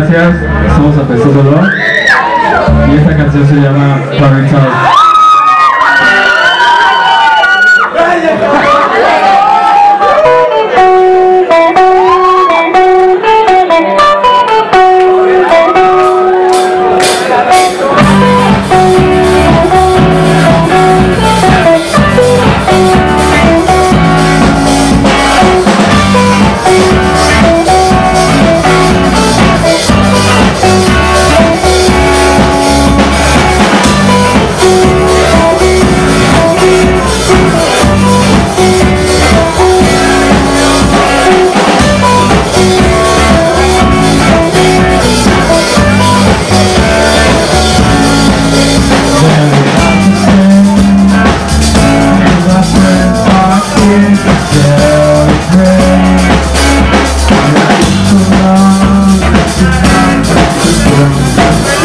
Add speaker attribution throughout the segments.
Speaker 1: gracias. Somos Apestoso Dolor. Y esta canción se llama Parental.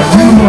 Speaker 1: I do